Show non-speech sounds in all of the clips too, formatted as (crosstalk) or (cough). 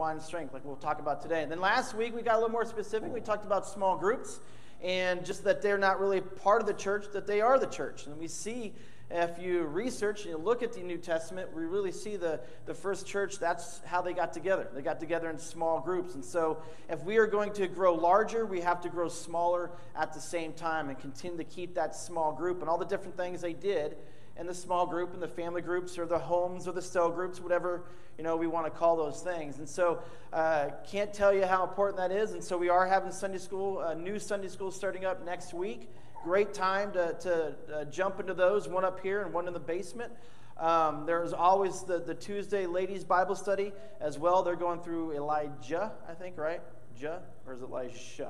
mind strength, like we'll talk about today. And then last week we got a little more specific. We talked about small groups and just that they're not really part of the church, that they are the church. And we see if you research and you look at the New Testament, we really see the, the first church, that's how they got together. They got together in small groups. And so, if we are going to grow larger, we have to grow smaller at the same time and continue to keep that small group and all the different things they did in the small group and the family groups or the homes or the cell groups, whatever you know we want to call those things. And so, uh, can't tell you how important that is. And so, we are having Sunday school, a new Sunday school starting up next week. Great time to, to uh, jump into those, one up here and one in the basement. Um, there's always the, the Tuesday ladies' Bible study as well. They're going through Elijah, I think, right? Ja? Or is it Elijah?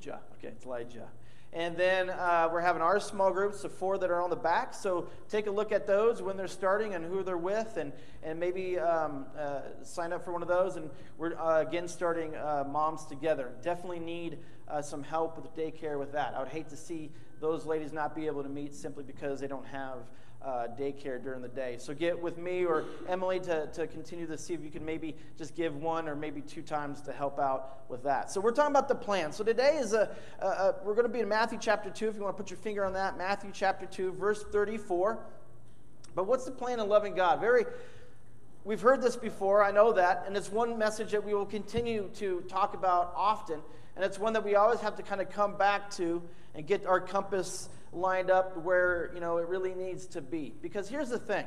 Ja. Okay, it's Elijah. And then uh, we're having our small groups, the four that are on the back. So take a look at those when they're starting and who they're with, and, and maybe um, uh, sign up for one of those. And we're uh, again starting uh, Moms Together. Definitely need uh, some help with daycare with that. I would hate to see those ladies not be able to meet simply because they don't have uh, daycare during the day. So get with me or Emily to, to continue to see if you can maybe just give one or maybe two times to help out with that. So we're talking about the plan. So today is a, a, a we're going to be in Matthew chapter 2, if you want to put your finger on that. Matthew chapter 2, verse 34. But what's the plan of loving God? Very We've heard this before, I know that, and it's one message that we will continue to talk about often. And it's one that we always have to kind of come back to and get our compass lined up where, you know, it really needs to be. Because here's the thing.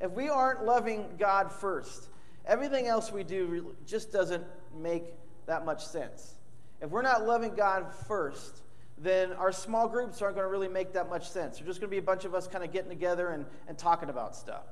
If we aren't loving God first, everything else we do just doesn't make that much sense. If we're not loving God first, then our small groups aren't going to really make that much sense. They're just going to be a bunch of us kind of getting together and, and talking about stuff.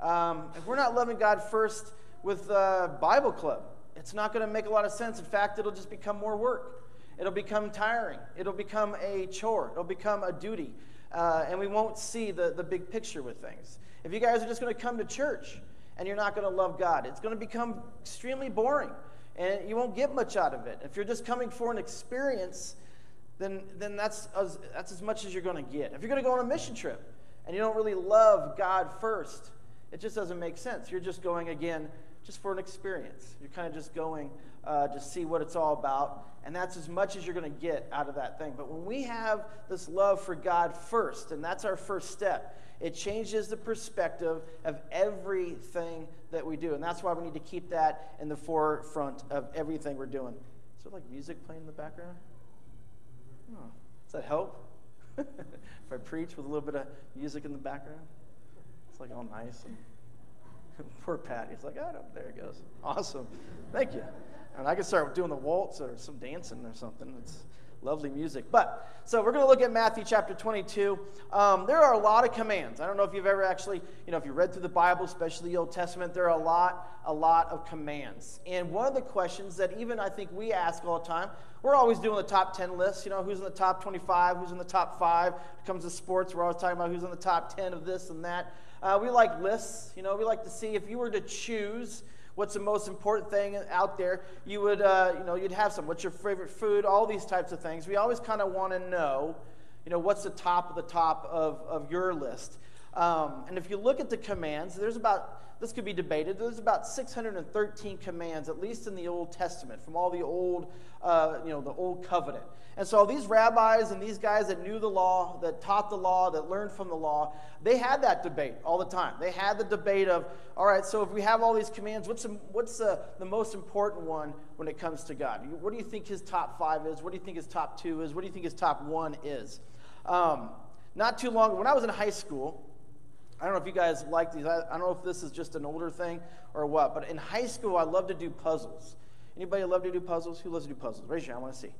Um, if we're not loving God first with uh, Bible club, it's not going to make a lot of sense. In fact, it'll just become more work. It'll become tiring. It'll become a chore. It'll become a duty. Uh, and we won't see the, the big picture with things. If you guys are just going to come to church and you're not going to love God, it's going to become extremely boring and you won't get much out of it. If you're just coming for an experience, then, then that's, as, that's as much as you're going to get. If you're going to go on a mission trip and you don't really love God first, it just doesn't make sense. You're just going again just for an experience. You're kind of just going uh, to see what it's all about, and that's as much as you're going to get out of that thing. But when we have this love for God first, and that's our first step, it changes the perspective of everything that we do. And that's why we need to keep that in the forefront of everything we're doing. Is there like music playing in the background? Oh, does that help? (laughs) if I preach with a little bit of music in the background? It's like all nice and (laughs) Poor Pat. He's like, oh, there it goes. Awesome. Thank you. And I can start doing the waltz or some dancing or something. It's lovely music. But, so we're going to look at Matthew chapter 22. Um, there are a lot of commands. I don't know if you've ever actually, you know, if you read through the Bible, especially the Old Testament, there are a lot, a lot of commands. And one of the questions that even I think we ask all the time, we're always doing the top 10 lists, you know, who's in the top 25, who's in the top five. When it comes to sports, we're always talking about who's in the top 10 of this and that. Uh, we like lists. You know, we like to see if you were to choose what's the most important thing out there, you would, uh, you know, you'd have some. What's your favorite food? All these types of things. We always kind of want to know, you know, what's the top of the top of, of your list. Um, and if you look at the commands, there's about this could be debated. There's about 613 commands, at least in the Old Testament, from all the old, uh, you know, the old covenant. And so these rabbis and these guys that knew the law, that taught the law, that learned from the law, they had that debate all the time. They had the debate of, all right, so if we have all these commands, what's, the, what's the, the most important one when it comes to God? What do you think his top five is? What do you think his top two is? What do you think his top one is? Um, not too long, when I was in high school, I don't know if you guys like these. I, I, don't know if this is just an older thing or what, but in high school, I love to do puzzles. Anybody love to do puzzles? Who loves to do puzzles? Raise your hand. I want to see.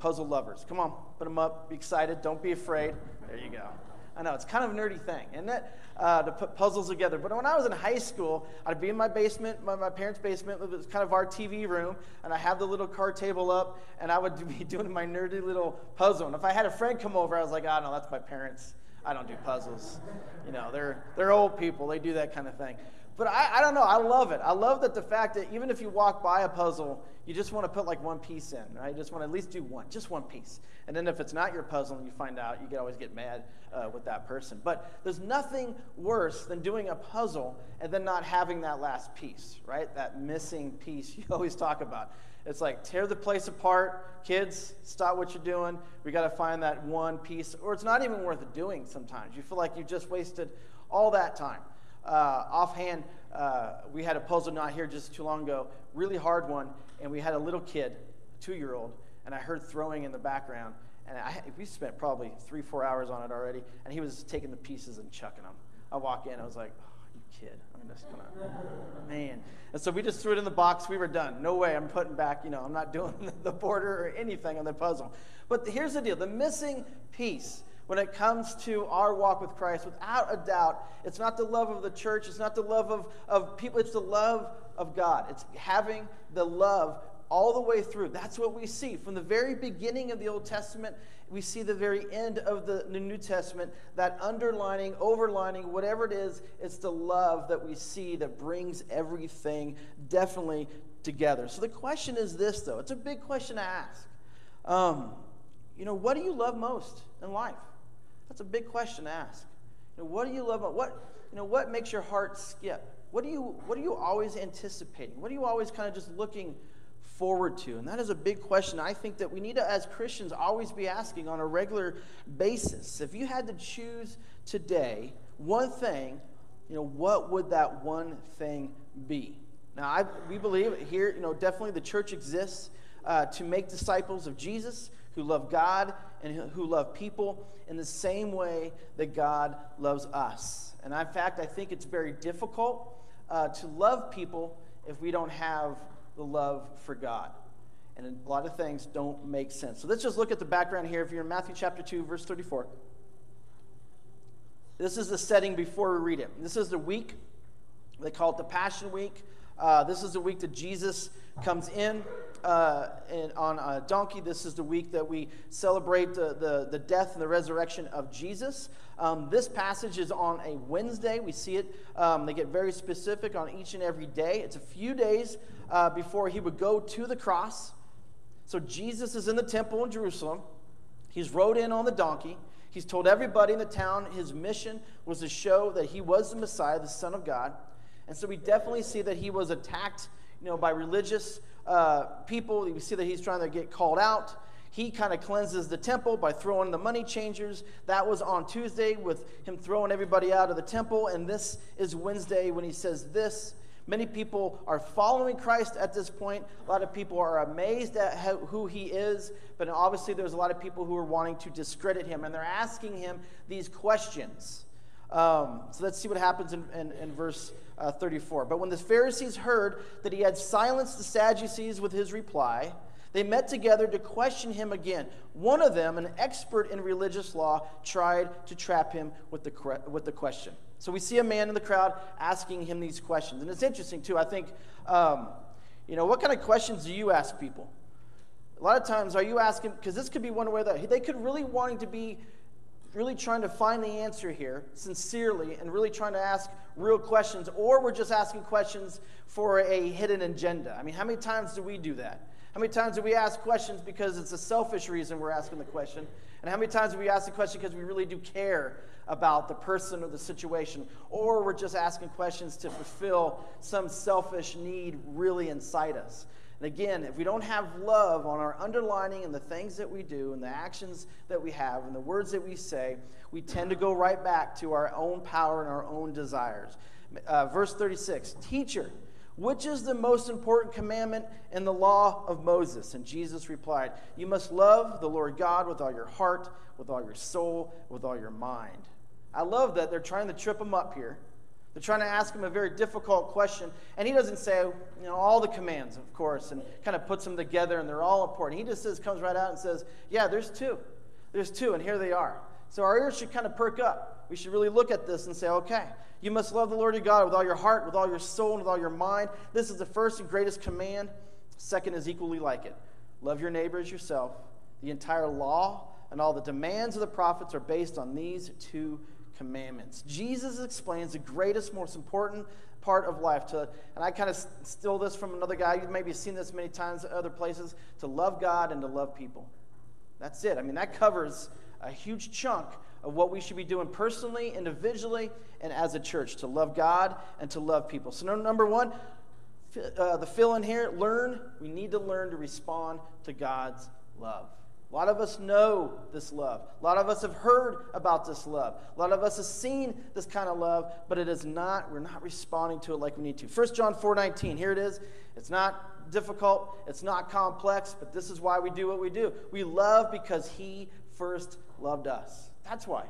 Puzzle lovers. Come on, put them up. Be excited. Don't be afraid. There you go. I know, it's kind of a nerdy thing, isn't it? Uh, to put puzzles together. But when I was in high school, I'd be in my basement, my, my parents' basement. It was kind of our TV room, and I have the little card table up, and I would (laughs) be doing my nerdy little puzzle. And if I had a friend come over, I was like, oh, no, that's my parents' I don't do puzzles. You know, they're, they're old people. They do that kind of thing. But I, I don't know. I love it. I love that the fact that even if you walk by a puzzle, you just want to put like one piece in, right? You just want to at least do one, just one piece. And then if it's not your puzzle and you find out, you can always get mad uh, with that person. But there's nothing worse than doing a puzzle and then not having that last piece, right? That missing piece (laughs) you always talk about. It's like tear the place apart. Kids, stop what you're doing. We got to find that one piece. Or it's not even worth doing sometimes. You feel like you just wasted all that time. Uh, offhand, uh, we had a puzzle not here just too long ago, really hard one, and we had a little kid, two year old, and I heard throwing in the background. And I, we spent probably three, four hours on it already, and he was taking the pieces and chucking them. I walk in, I was like, kid. I'm just gonna, man. And so we just threw it in the box. We were done. No way I'm putting back, you know, I'm not (laughs) doing the border or anything on the puzzle. But here's the deal the missing piece when it comes to our walk with Christ, without a doubt, it's not the love of the church, it's not the love of, of people, it's the love of God. It's having the love all the way through. That's what we see. From the very beginning of the Old Testament, we see the very end of the New Testament, that underlining, overlining, whatever it is, it's the love that we see that brings everything definitely together. So the question is this, though. It's a big question to ask. Um, you know, what do you love most in life? That's a big question to ask. You know, what do you love? What you know? What makes your heart skip? What do you What are you always anticipating? What are you always kind of just looking forward to? And that is a big question. I think that we need to, as Christians, always be asking on a regular basis. If you had to choose today one thing, you know, what would that one thing be? Now, I, we believe here, you know, definitely the church exists uh, to make disciples of Jesus who love God and who love people in the same way that God loves us. And in fact, I think it's very difficult uh, to love people if we don't have the love for God. And a lot of things don't make sense. So let's just look at the background here. If you're in Matthew chapter 2, verse 34, this is the setting before we read it. This is the week. They call it the Passion Week. Uh, this is the week that Jesus comes in uh, on a donkey. This is the week that we celebrate the, the, the death and the resurrection of Jesus. Um, this passage is on a Wednesday. We see it. Um, they get very specific on each and every day. It's a few days uh, before he would go to the cross. So Jesus is in the temple in Jerusalem. He's rode in on the donkey. He's told everybody in the town his mission was to show that he was the Messiah, the Son of God. And so we definitely see that he was attacked you know, by religious uh, people. We see that he's trying to get called out. He kind of cleanses the temple by throwing the money changers. That was on Tuesday with him throwing everybody out of the temple. And this is Wednesday when he says this. Many people are following Christ at this point. A lot of people are amazed at how, who he is, but obviously there's a lot of people who are wanting to discredit him, and they're asking him these questions. Um, so let's see what happens in, in, in verse uh, 34. But when the Pharisees heard that he had silenced the Sadducees with his reply, they met together to question him again. One of them, an expert in religious law, tried to trap him with the, with the question. So we see a man in the crowd asking him these questions. And it's interesting, too. I think, um, you know, what kind of questions do you ask people? A lot of times, are you asking, because this could be one way that they could really wanting to be really trying to find the answer here sincerely and really trying to ask real questions, or we're just asking questions for a hidden agenda. I mean, how many times do we do that? How many times do we ask questions because it's a selfish reason we're asking the question? And how many times do we ask the question because we really do care about the person or the situation? Or we're just asking questions to fulfill some selfish need really inside us? And again, if we don't have love on our underlining and the things that we do and the actions that we have and the words that we say, we tend to go right back to our own power and our own desires. Uh, verse 36 Teacher, which is the most important commandment in the law of Moses? And Jesus replied, You must love the Lord God with all your heart, with all your soul, with all your mind. I love that they're trying to trip him up here. They're trying to ask him a very difficult question, and he doesn't say, you know, all the commands, of course, and kind of puts them together, and they're all important. He just says, comes right out and says, yeah, there's two. There's two, and here they are. So our ears should kind of perk up. We should really look at this and say, okay, you must love the Lord your God with all your heart, with all your soul, and with all your mind. This is the first and greatest command. Second is equally like it love your neighbor as yourself. The entire law and all the demands of the prophets are based on these two commandments. Jesus explains the greatest, most important part of life to, and I kind of steal this from another guy. You've maybe seen this many times at other places to love God and to love people. That's it. I mean, that covers a huge chunk of what we should be doing personally, individually, and as a church to love God and to love people. So, number one, uh, the fill in here learn. We need to learn to respond to God's love. A lot of us know this love. A lot of us have heard about this love. A lot of us have seen this kind of love, but it is not, we're not responding to it like we need to. 1 John 4 19, here it is. It's not difficult, it's not complex, but this is why we do what we do. We love because He first loved us. That's why.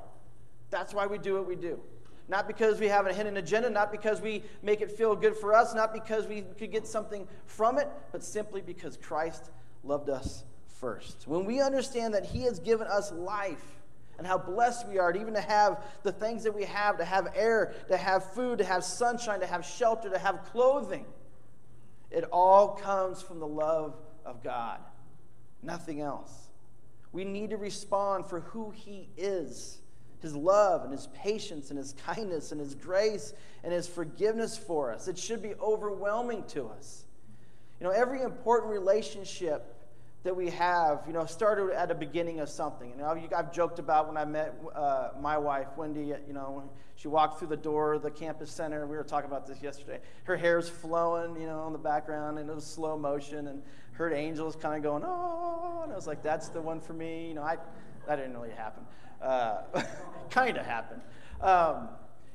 That's why we do what we do. Not because we have a hidden agenda, not because we make it feel good for us, not because we could get something from it, but simply because Christ loved us first. When we understand that He has given us life and how blessed we are, to even to have the things that we have, to have air, to have food, to have sunshine, to have shelter, to have clothing, it all comes from the love of God, nothing else. We need to respond for who He is his love and his patience and his kindness and his grace and his forgiveness for us. It should be overwhelming to us. You know, every important relationship that we have, you know, started at the beginning of something. You know, I've joked about when I met uh, my wife, Wendy, you know, she walked through the door of the campus center. We were talking about this yesterday. Her hair's flowing, you know, in the background, and it was slow motion, and heard angels kind of going, oh, and I was like, that's the one for me. You know, I, that didn't really happen. Uh, (laughs) kind of happened. Um,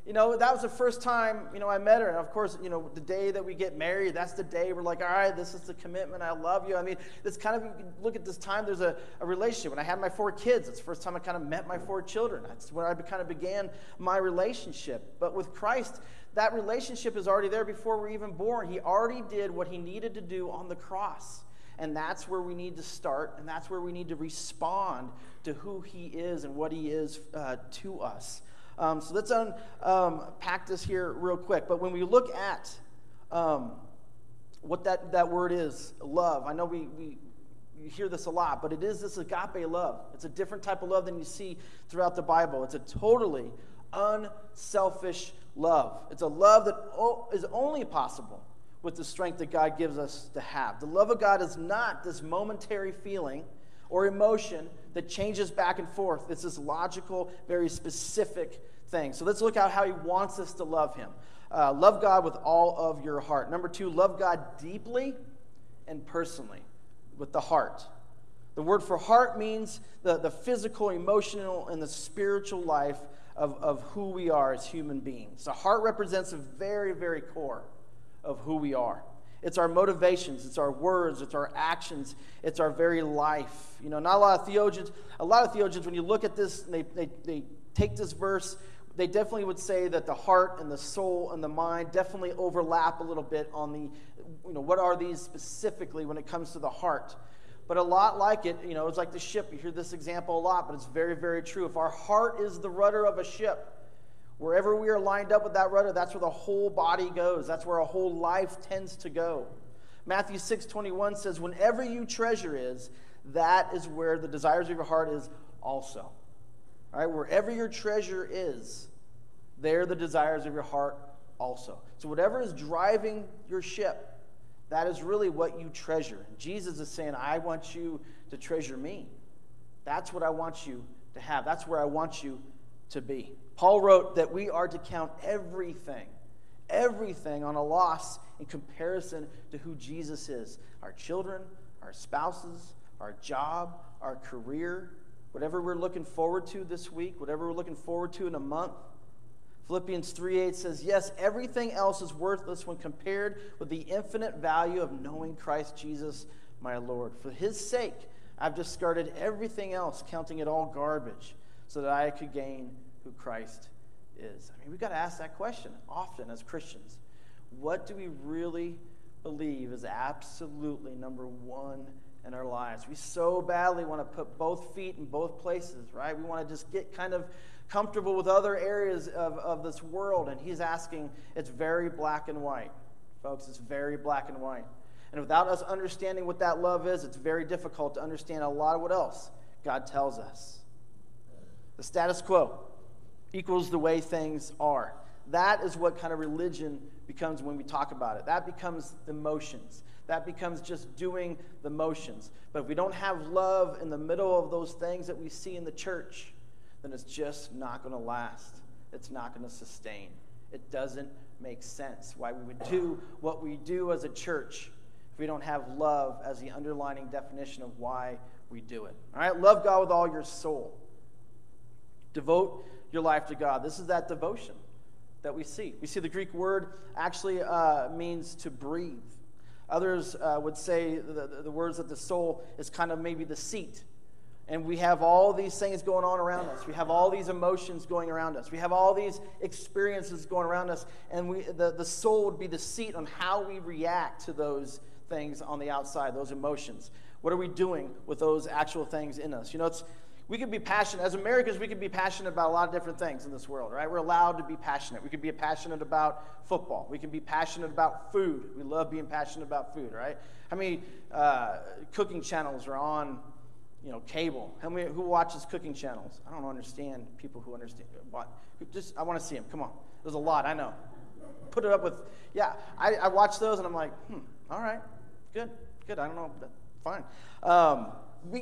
you know, that was the first time, you know, I met her. And of course, you know, the day that we get married, that's the day we're like, all right, this is the commitment. I love you. I mean, it's kind of, look at this time, there's a, a relationship. When I had my four kids, it's the first time I kind of met my four children. That's where I kind of began my relationship. But with Christ, that relationship is already there before we're even born. He already did what he needed to do on the cross. And that's where we need to start, and that's where we need to respond to who He is and what He is uh, to us. Um, so let's unpack um, this here real quick. But when we look at um, what that, that word is, love, I know we, we you hear this a lot, but it is this agape love. It's a different type of love than you see throughout the Bible. It's a totally unselfish love. It's a love that is only possible with the strength that God gives us to have. The love of God is not this momentary feeling or emotion that changes back and forth. It's this logical, very specific thing. So let's look at how He wants us to love Him. Uh, love God with all of your heart. Number two, love God deeply and personally with the heart. The word for heart means the, the physical, emotional, and the spiritual life of, of who we are as human beings. The heart represents a very, very core of who we are. It's our motivations, it's our words, it's our actions, it's our very life. You know, not a lot of theologians, a lot of theologians, when you look at this, they, they, they take this verse, they definitely would say that the heart and the soul and the mind definitely overlap a little bit on the, you know, what are these specifically when it comes to the heart. But a lot like it, you know, it's like the ship. You hear this example a lot, but it's very, very true. If our heart is the rudder of a ship, Wherever we are lined up with that rudder, that's where the whole body goes. That's where a whole life tends to go. Matthew 6 21 says, Whenever you treasure is, that is where the desires of your heart is also. All right, wherever your treasure is, there the desires of your heart also. So, whatever is driving your ship, that is really what you treasure. Jesus is saying, I want you to treasure me. That's what I want you to have. That's where I want you to be. Paul wrote that we are to count everything, everything on a loss in comparison to who Jesus is our children, our spouses, our job, our career, whatever we're looking forward to this week, whatever we're looking forward to in a month. Philippians 3:8 says, "Yes, everything else is worthless when compared with the infinite value of knowing Christ Jesus, my Lord. For his sake, I've discarded everything else, counting it all garbage, so that I could gain who Christ is? I mean, we've got to ask that question often as Christians. What do we really believe is absolutely number one in our lives? We so badly want to put both feet in both places, right? We want to just get kind of comfortable with other areas of, of this world. And he's asking, it's very black and white. Folks, it's very black and white. And without us understanding what that love is, it's very difficult to understand a lot of what else God tells us. The status quo equals the way things are. That is what kind of religion becomes when we talk about it. That becomes the motions. That becomes just doing the motions. But if we don't have love in the middle of those things that we see in the church, then it's just not going to last. It's not going to sustain. It doesn't make sense why we would do what we do as a church if we don't have love as the underlining definition of why we do it. All right? Love God with all your soul. Devote your life to God. This is that devotion that we see. We see the Greek word actually uh, means to breathe. Others uh, would say the, the, the words that the soul is kind of maybe the seat. And we have all these things going on around us. We have all these emotions going around us. We have all these experiences going around us. And we, the, the soul would be the seat on how we react to those things on the outside, those emotions. What are we doing with those actual things in us? You know, it's, we can be passionate, as Americans, we can be passionate about a lot of different things in this world, right? We're allowed to be passionate. We can be passionate about football. We can be passionate about food. We love being passionate about food, right? How many uh, cooking channels are on, you know, cable? How many, who watches cooking channels? I don't understand people who understand. What? Just, I want to see them. Come on. There's a lot, I know. Put it up with, yeah, I, I watch those and I'm like, hmm, all right, good, good. I don't know, fine. Um,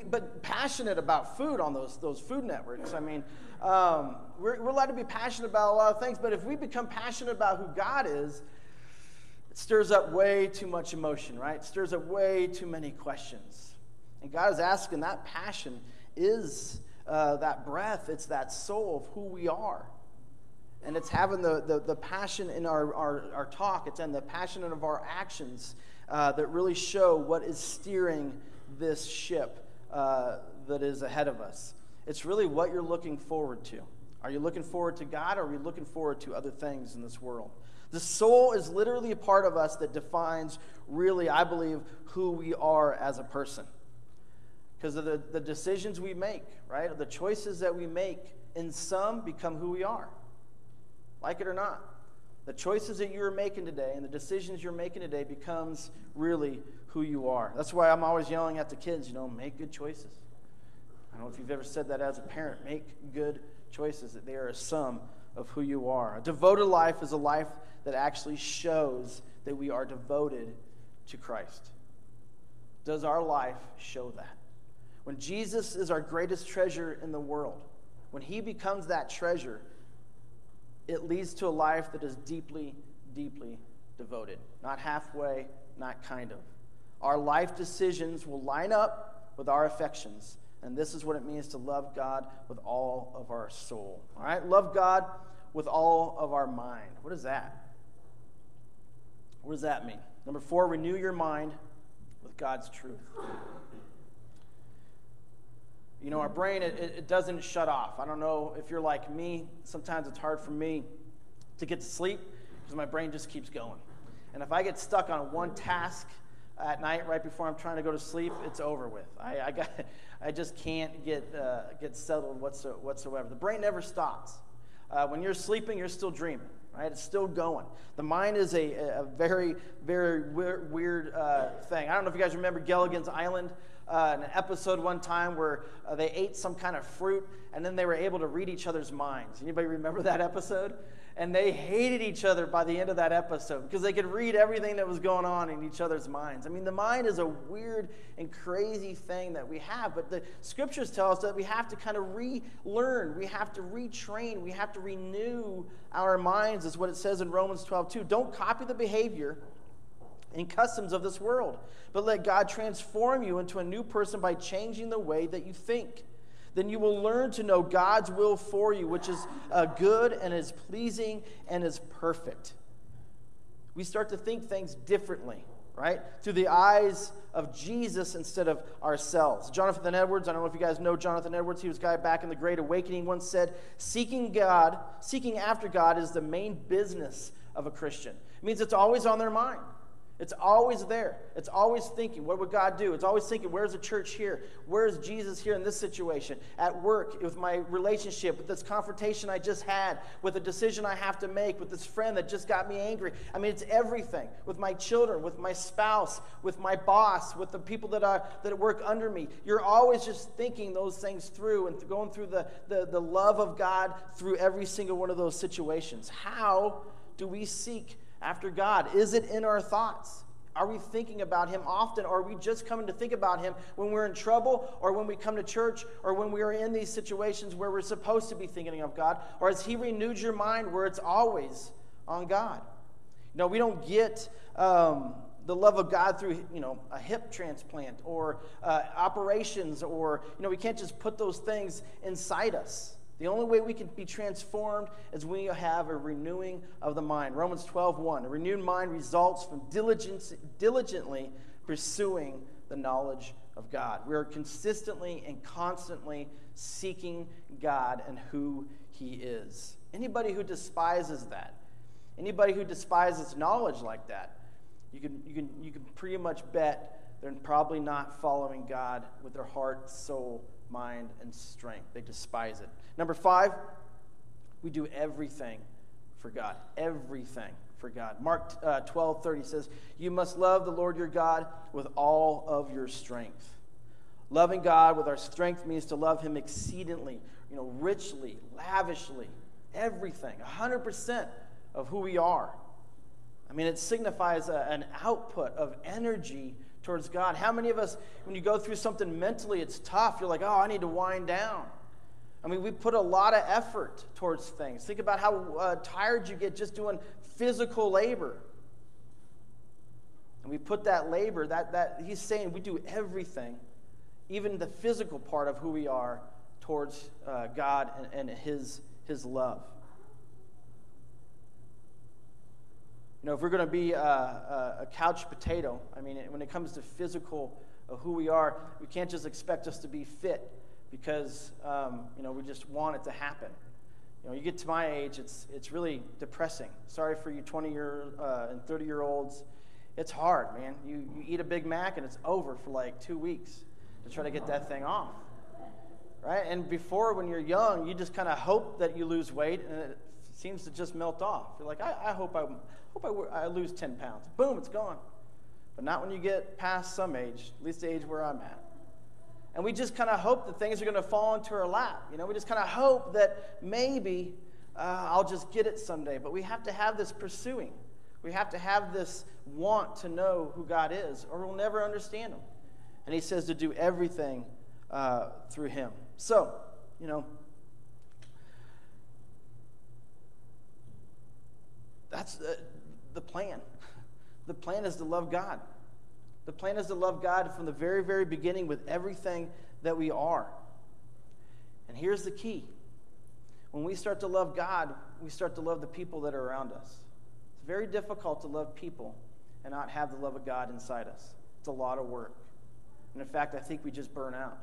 but passionate about food on those, those food networks. I mean, um, we're, we're allowed to be passionate about a lot of things, but if we become passionate about who God is, it stirs up way too much emotion, right? It stirs up way too many questions. And God is asking that passion is uh, that breath, it's that soul of who we are. And it's having the, the, the passion in our, our, our talk, it's in the passion of our actions uh, that really show what is steering this ship uh, that is ahead of us. It's really what you're looking forward to. Are you looking forward to God or are you looking forward to other things in this world? The soul is literally a part of us that defines, really, I believe, who we are as a person. Because of the, the decisions we make, right? The choices that we make, in some, become who we are. Like it or not. The choices that you're making today and the decisions you're making today becomes really who you are. That's why I'm always yelling at the kids, you know, make good choices. I don't know if you've ever said that as a parent. Make good choices, that they are a sum of who you are. A devoted life is a life that actually shows that we are devoted to Christ. Does our life show that? When Jesus is our greatest treasure in the world, when he becomes that treasure, it leads to a life that is deeply, deeply devoted. Not halfway, not kind of. Our life decisions will line up with our affections. And this is what it means to love God with all of our soul. All right? Love God with all of our mind. What is that? What does that mean? Number four, renew your mind with God's truth. You know, our brain, it, it doesn't shut off. I don't know if you're like me. Sometimes it's hard for me to get to sleep because my brain just keeps going. And if I get stuck on one task at night right before I'm trying to go to sleep, it's over with. I, I, got, (laughs) I just can't get, uh, get settled whatsoever. The brain never stops. Uh, when you're sleeping, you're still dreaming, right? It's still going. The mind is a, a very, very weird, weird uh, thing. I don't know if you guys remember Gilligan's Island uh, an episode one time where uh, they ate some kind of fruit and then they were able to read each other's minds. Anybody remember that episode? And they hated each other by the end of that episode because they could read everything that was going on in each other's minds. I mean, the mind is a weird and crazy thing that we have, but the scriptures tell us that we have to kind of relearn, we have to retrain, we have to renew our minds, is what it says in Romans 12 2. Don't copy the behavior and customs of this world, but let God transform you into a new person by changing the way that you think. Then you will learn to know God's will for you, which is uh, good and is pleasing and is perfect. We start to think things differently, right? Through the eyes of Jesus instead of ourselves. Jonathan Edwards, I don't know if you guys know Jonathan Edwards, he was a guy back in the Great Awakening, once said, Seeking God, seeking after God is the main business of a Christian. It means it's always on their mind. It's always there. It's always thinking, what would God do? It's always thinking, where's the church here? Where's Jesus here in this situation? At work, with my relationship, with this confrontation I just had, with a decision I have to make, with this friend that just got me angry. I mean, it's everything. With my children, with my spouse, with my boss, with the people that, are, that work under me. You're always just thinking those things through and going through the, the, the love of God through every single one of those situations. How do we seek after God? Is it in our thoughts? Are we thinking about Him often? Or are we just coming to think about Him when we're in trouble or when we come to church or when we are in these situations where we're supposed to be thinking of God? Or has He renewed your mind where it's always on God? No, we don't get um, the love of God through, you know, a hip transplant or uh, operations or, you know, we can't just put those things inside us. The only way we can be transformed is when we have a renewing of the mind. Romans 12, 1. A renewed mind results from diligence, diligently pursuing the knowledge of God. We are consistently and constantly seeking God and who He is. Anybody who despises that, anybody who despises knowledge like that, you can, you can, you can pretty much bet they're probably not following God with their heart, soul, mind, and strength. They despise it. Number five, we do everything for God. Everything for God. Mark uh, 12 30 says, You must love the Lord your God with all of your strength. Loving God with our strength means to love Him exceedingly, you know, richly, lavishly, everything, 100% of who we are. I mean, it signifies a, an output of energy towards God. How many of us, when you go through something mentally, it's tough, you're like, oh, I need to wind down. I mean, we put a lot of effort towards things. Think about how uh, tired you get just doing physical labor. And we put that labor, that, that he's saying we do everything, even the physical part of who we are, towards uh, God and, and his, his love. You know, if we're going to be a, a, a, couch potato, I mean, when it comes to physical of who we are, we can't just expect us to be fit because, um, you know, we just want it to happen. You know, you get to my age, it's, it's really depressing. Sorry for you 20 year uh, and 30 year olds. It's hard, man. You, you eat a Big Mac and it's over for like two weeks to try to get that thing off. Right? And before, when you're young, you just kind of hope that you lose weight and it seems to just melt off. You're like, I, I hope, I, hope I, I lose 10 pounds. Boom, it's gone. But not when you get past some age, at least the age where I'm at. And we just kind of hope that things are going to fall into our lap. You know, we just kind of hope that maybe uh, I'll just get it someday. But we have to have this pursuing. We have to have this want to know who God is, or we'll never understand Him. And He says to do everything uh, through Him. So, you know, That's uh, the plan. The plan is to love God. The plan is to love God from the very, very beginning with everything that we are. And here's the key when we start to love God, we start to love the people that are around us. It's very difficult to love people and not have the love of God inside us. It's a lot of work. And in fact, I think we just burn out.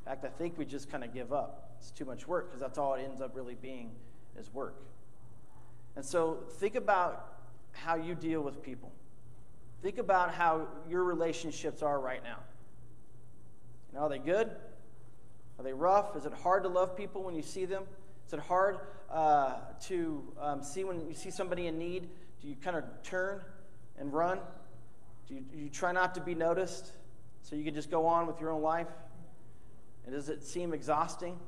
In fact, I think we just kind of give up. It's too much work because that's all it ends up really being is work. And so think about how you deal with people. Think about how your relationships are right now. You know, are they good? Are they rough? Is it hard to love people when you see them? Is it hard uh, to um, see when you see somebody in need? Do you kind of turn and run? Do you, do you try not to be noticed so you can just go on with your own life? And does it seem exhausting?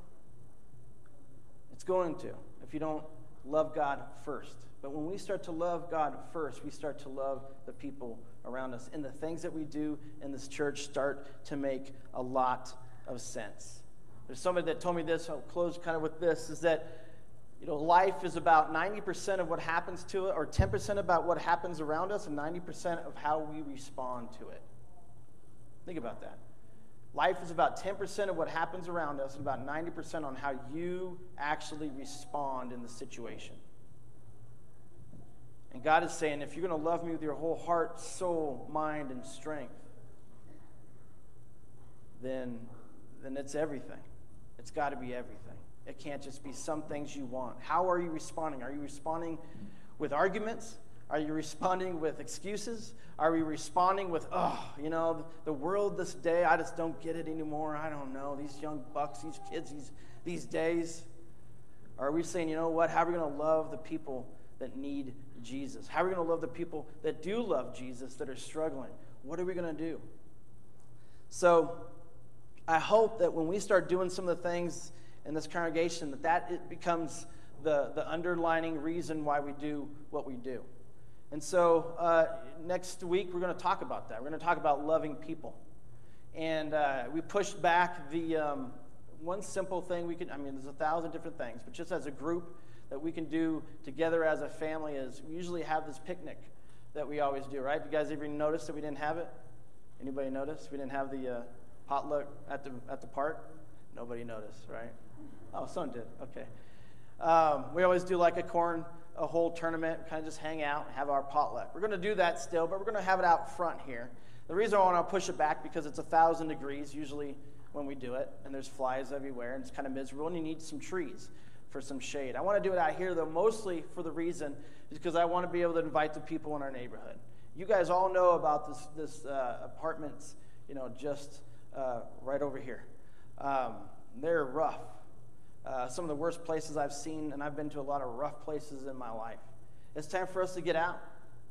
It's going to if you don't love God first. But when we start to love God first, we start to love the people around us. And the things that we do in this church start to make a lot of sense. There's somebody that told me this, I'll close kind of with this, is that you know, life is about 90% of what happens to it, or 10% about what happens around us, and 90% of how we respond to it. Think about that. Life is about 10% of what happens around us and about 90% on how you actually respond in the situation. And God is saying, if you're going to love me with your whole heart, soul, mind, and strength, then, then it's everything. It's got to be everything. It can't just be some things you want. How are you responding? Are you responding with arguments? Are you responding with excuses? Are we responding with, oh, you know, the world this day, I just don't get it anymore. I don't know. These young bucks, these kids, these, these days. Or are we saying, you know what? How are we going to love the people that need Jesus? How are we going to love the people that do love Jesus that are struggling? What are we going to do? So I hope that when we start doing some of the things in this congregation, that that it becomes the, the underlining reason why we do what we do. And so uh, next week, we're going to talk about that. We're going to talk about loving people. And uh, we pushed back the um, one simple thing we can, I mean, there's a thousand different things, but just as a group that we can do together as a family is we usually have this picnic that we always do, right? You guys ever notice that we didn't have it? Anybody notice? We didn't have the uh, potluck at the, at the park? Nobody noticed, right? Oh, someone did. Okay. Um, we always do like a corn a whole tournament, kind of just hang out, and have our potluck. We're going to do that still, but we're going to have it out front here. The reason I want to push it back because it's a thousand degrees usually when we do it, and there's flies everywhere, and it's kind of miserable, and you need some trees for some shade. I want to do it out here though, mostly for the reason because I want to be able to invite the people in our neighborhood. You guys all know about this this uh, apartments, you know, just uh, right over here. Um, they're rough. Uh, some of the worst places I've seen, and I've been to a lot of rough places in my life. It's time for us to get out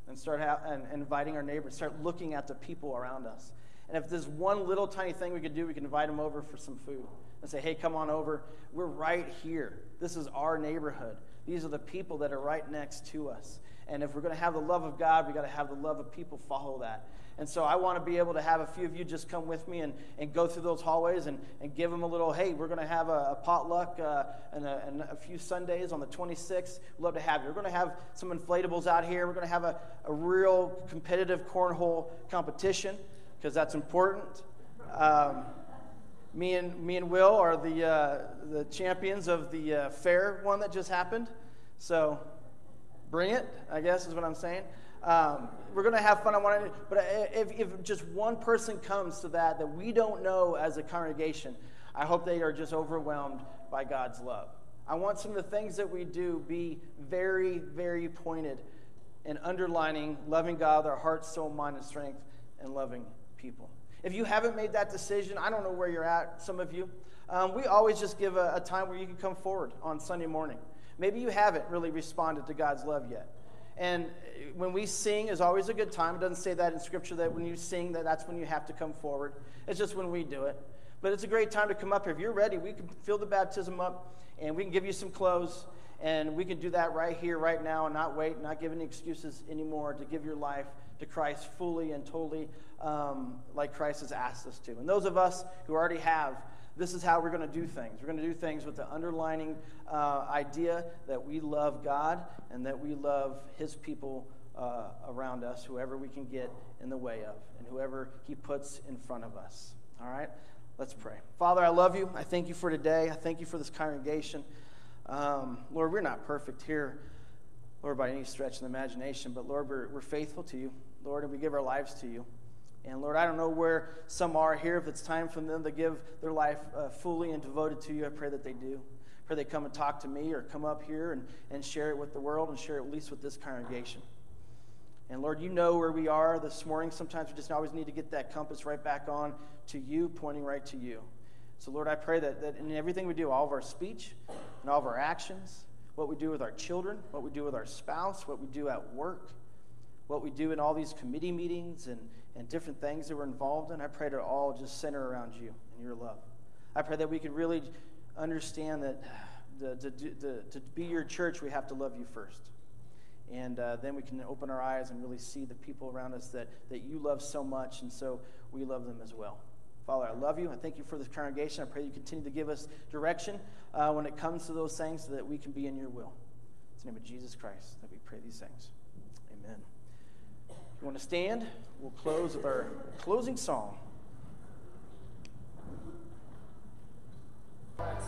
and start ha- and, and inviting our neighbors, start looking at the people around us. And if there's one little tiny thing we could do, we can invite them over for some food and say, hey, come on over. We're right here. This is our neighborhood. These are the people that are right next to us. And if we're going to have the love of God, we've got to have the love of people follow that. And so I want to be able to have a few of you just come with me and, and go through those hallways and, and give them a little, hey, we're going to have a, a potluck uh, and, a, and, a, few Sundays on the 26th. Love to have you. We're going to have some inflatables out here. We're going to have a, a real competitive cornhole competition because that's important. Um, me and me and Will are the uh, the champions of the uh, fair one that just happened. So bring it, I guess is what I'm saying. Um, we're going to have fun. I want to, but if, if just one person comes to that that we don't know as a congregation, I hope they are just overwhelmed by God's love. I want some of the things that we do be very, very pointed and underlining loving God our heart, soul, mind, and strength, and loving people. If you haven't made that decision, I don't know where you're at, some of you. Um, we always just give a, a time where you can come forward on Sunday morning. Maybe you haven't really responded to God's love yet. And when we sing is always a good time. It doesn't say that in Scripture that when you sing that that's when you have to come forward. It's just when we do it. But it's a great time to come up here. If you're ready, we can fill the baptism up and we can give you some clothes. And we can do that right here, right now, and not wait, not give any excuses anymore to give your life to Christ fully and totally um, like Christ has asked us to. And those of us who already have, this is how we're going to do things. We're going to do things with the underlining uh, idea that we love God and that we love His people uh, around us, whoever we can get in the way of, and whoever He puts in front of us. All right? Let's pray. Father, I love you. I thank you for today. I thank you for this congregation. Um, Lord, we're not perfect here, Lord, by any stretch of the imagination, but Lord, we're, we're faithful to you, Lord, and we give our lives to you. And Lord, I don't know where some are here. If it's time for them to give their life uh, fully and devoted to you, I pray that they do. I pray they come and talk to me or come up here and, and share it with the world and share it at least with this congregation. And Lord, you know where we are this morning. Sometimes we just always need to get that compass right back on to you, pointing right to you. So, Lord, I pray that, that in everything we do, all of our speech and all of our actions, what we do with our children, what we do with our spouse, what we do at work, what we do in all these committee meetings and, and different things that we're involved in, I pray to all just center around you and your love. I pray that we could really understand that to, to, to, to be your church, we have to love you first. And uh, then we can open our eyes and really see the people around us that, that you love so much, and so we love them as well. Father, I love you. I thank you for this congregation. I pray you continue to give us direction uh, when it comes to those things so that we can be in your will. It's the name of Jesus Christ that we pray these things. Amen. You want to stand, we'll close with our closing song.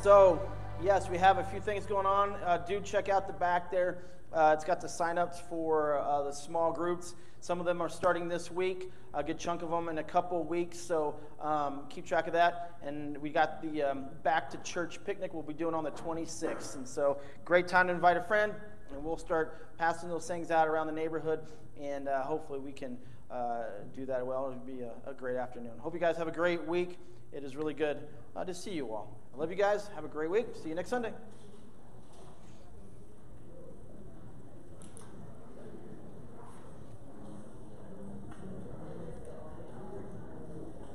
So, yes, we have a few things going on. Uh, do check out the back there. Uh, it's got the signups for uh, the small groups. Some of them are starting this week, a good chunk of them in a couple weeks. So um, keep track of that. And we got the um, Back to Church picnic we'll be doing on the 26th. And so, great time to invite a friend, And we'll start passing those things out around the neighborhood, and uh, hopefully we can uh, do that well. It'll be a, a, great afternoon. Hope you guys have a great week. It is really good uh, to see you all. I love you guys. Have a great week. See you next Sunday.